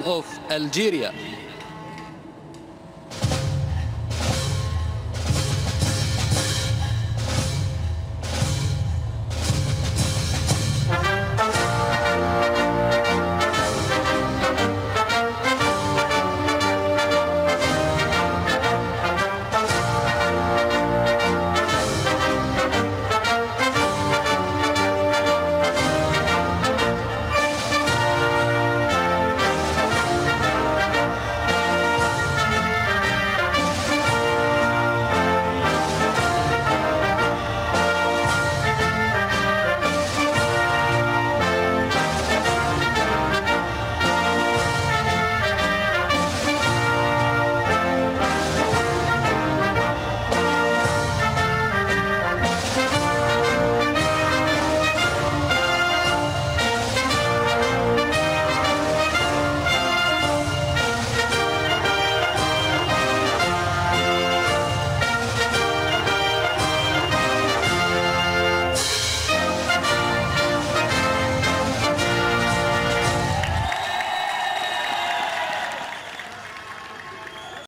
of Algeria.